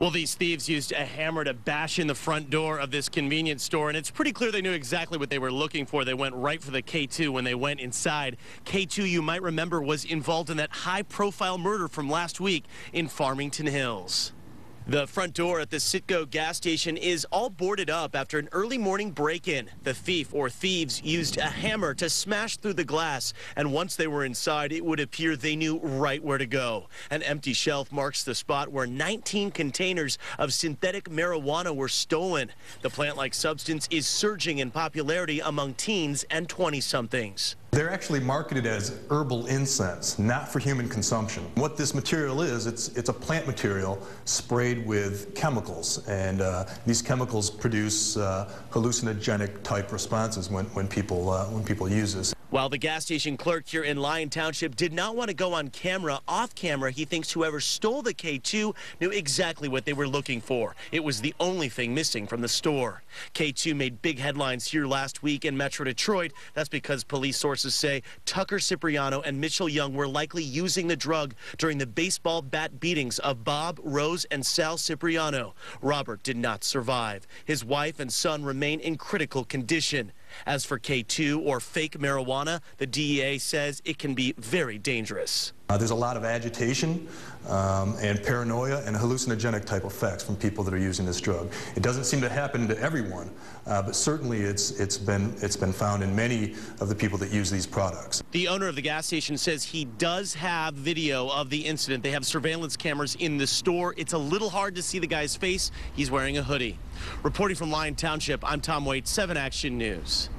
Well, these thieves used a hammer to bash in the front door of this convenience store, and it's pretty clear they knew exactly what they were looking for. They went right for the K2 when they went inside. K2, you might remember, was involved in that high-profile murder from last week in Farmington Hills. The front door at the Citgo gas station is all boarded up after an early morning break-in. The thief or thieves used a hammer to smash through the glass, and once they were inside, it would appear they knew right where to go. An empty shelf marks the spot where 19 containers of synthetic marijuana were stolen. The plant-like substance is surging in popularity among teens and 20-somethings. They're actually marketed as herbal incense, not for human consumption. What this material is, it's, it's a plant material sprayed with chemicals, and uh, these chemicals produce uh, hallucinogenic type responses when, when, people, uh, when people use this. While the gas station clerk here in Lyon Township did not want to go on camera, off camera, he thinks whoever stole the K2 knew exactly what they were looking for. It was the only thing missing from the store. K2 made big headlines here last week in Metro Detroit. That's because police sources say Tucker Cipriano and Mitchell Young were likely using the drug during the baseball bat beatings of Bob, Rose, and Sal Cipriano. Robert did not survive. His wife and son remain in critical condition. As for K2 or fake marijuana, the DEA says it can be very dangerous. Uh, there's a lot of agitation um, and paranoia and hallucinogenic type effects from people that are using this drug. It doesn't seem to happen to everyone, uh, but certainly it's, it's, been, it's been found in many of the people that use these products. The owner of the gas station says he does have video of the incident. They have surveillance cameras in the store. It's a little hard to see the guy's face. He's wearing a hoodie. Reporting from Lyon Township, I'm Tom Waite, 7 Action News.